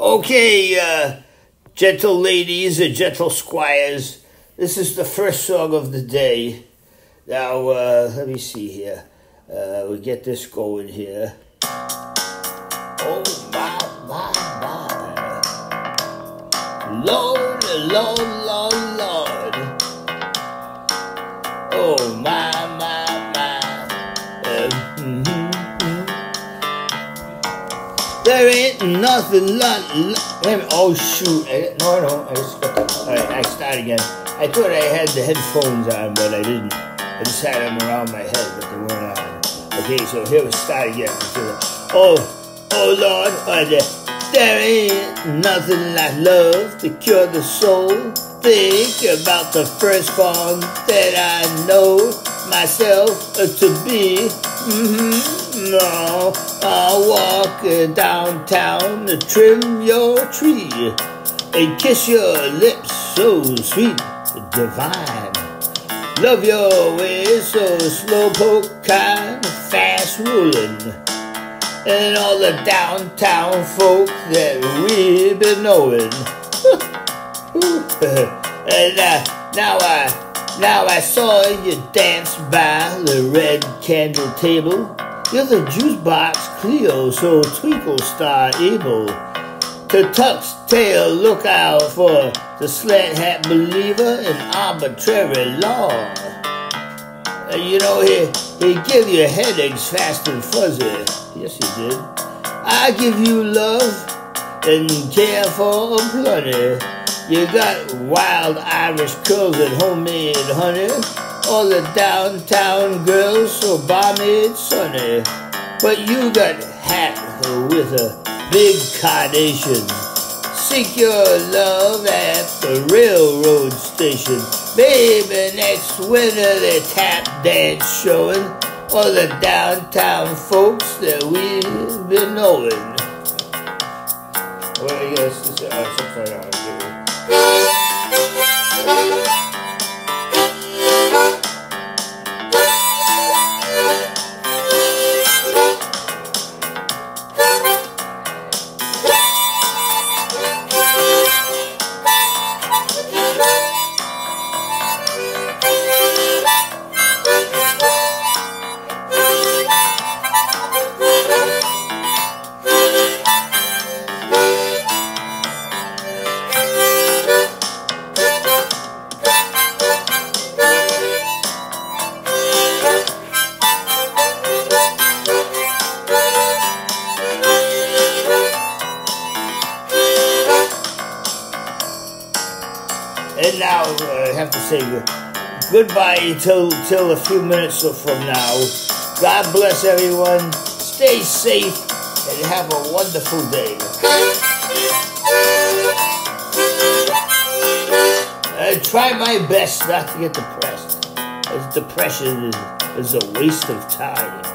Okay, uh, gentle ladies and gentle squires, this is the first song of the day. Now, uh, let me see here. Uh, we get this going here. Oh, my, my, my. Lord, Lord, Lord, Lord. Oh, my, There ain't nothing like. Wait a minute. Oh shoot! I, no, I don't. I just got the. All right, I start again. I thought I had the headphones on, but I didn't. I just had them around my head, but they weren't on. Okay, so here we start again. Oh, oh Lord, oh, there, ain't nothing like love to cure the soul. Think about the firstborn that I know myself to be. Mm-hmm. No, I'll walk downtown to trim your tree and kiss your lips so sweet, divine. Love your ways so slow poke kind, fast rolling. And all the downtown folk that we've been knowing. and uh, now I now I saw you dance by the red candle table. You're the juice box Cleo, so twinkle star able to tuck's tail. Look out for the slant hat believer in arbitrary law. Uh, you know he he give you headaches fast and fuzzy. Yes, he did. I give you love and care for plenty. You got wild Irish curls and homemade honey. All the downtown girls so balmy and sunny. But you got hat with a big carnation. Seek your love at the railroad station. Baby, next winter the tap dance showing. All the downtown folks that we've been knowing. Well, I guess this is uh, And now uh, I have to say goodbye till till a few minutes from now. God bless everyone. Stay safe and have a wonderful day. I try my best not to get depressed, as depression is, is a waste of time.